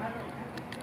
何?